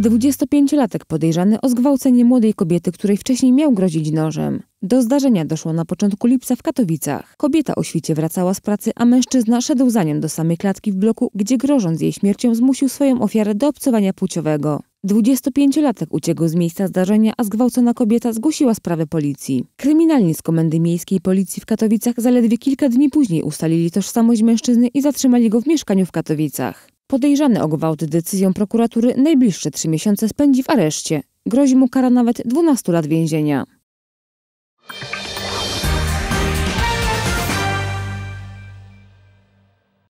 25-latek podejrzany o zgwałcenie młodej kobiety, której wcześniej miał grozić nożem. Do zdarzenia doszło na początku lipca w Katowicach. Kobieta o świcie wracała z pracy, a mężczyzna szedł za nią do samej klatki w bloku, gdzie grożąc jej śmiercią zmusił swoją ofiarę do obcowania płciowego. 25-latek uciekł z miejsca zdarzenia, a zgwałcona kobieta zgłosiła sprawę policji. Kryminalni z Komendy Miejskiej Policji w Katowicach zaledwie kilka dni później ustalili tożsamość mężczyzny i zatrzymali go w mieszkaniu w Katowicach. Podejrzany o gwałt decyzją prokuratury najbliższe trzy miesiące spędzi w areszcie. Grozi mu kara nawet 12 lat więzienia.